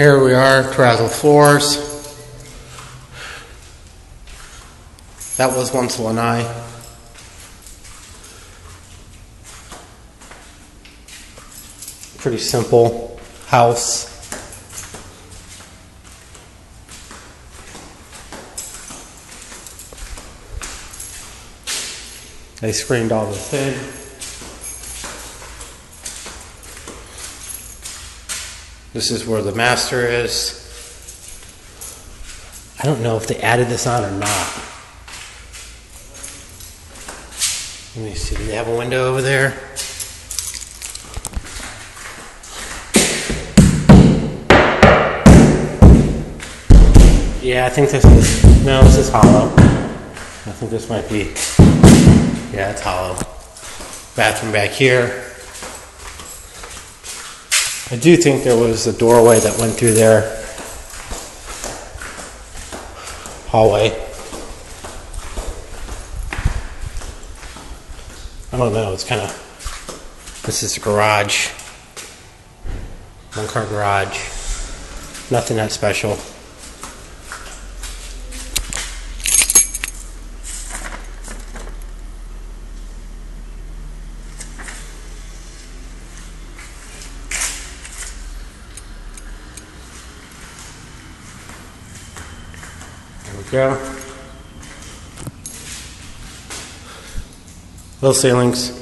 Here we are, terrazzo floors. That was once Lanai. Pretty simple house. They screened all this in. This is where the master is. I don't know if they added this on or not. Let me see. Do they have a window over there? Yeah, I think this is. No, this is hollow. I think this might be. Yeah, it's hollow. Bathroom back here. I do think there was a doorway that went through there. Hallway. I don't know, it's kind of. This is a garage. One car garage. Nothing that special. We go. Little ceilings.